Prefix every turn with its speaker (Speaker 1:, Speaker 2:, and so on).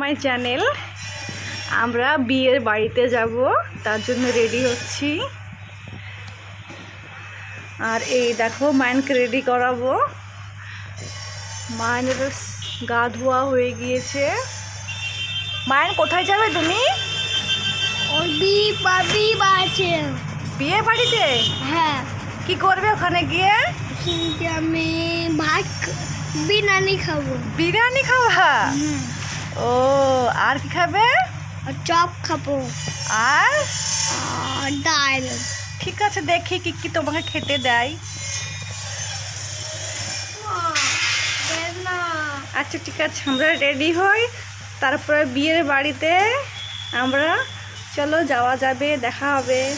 Speaker 1: My channel. আমরা বিয়ের বাড়িতে যাব তার জন্য রেডি হচ্ছি। আর এই দেখো মায়নকে রেডি করাবো। মায়নের গা ধোয়া হয়ে গিয়েছে। মায়ন কোথায় যাবে তুমি? বিয়ে বাড়িতে?
Speaker 2: হ্যাঁ।
Speaker 1: কি করবে ওখানে গিয়ে?
Speaker 2: আমি ভাত বিরিয়ানি খাব।
Speaker 1: বিরিয়ানি খাওয়া। ও আর কি খাবে?
Speaker 2: চপ খাব। আর? ডাল।
Speaker 1: ঠিক আছে দেখি কি কি তোমাকে খেতে দেয়। আচ্ছা ঠিক আছে আমরা রেডি হই। তারপরে বিয়ের বাড়িতে আমরা চলো যাওয়া যাবে দেখা হবে।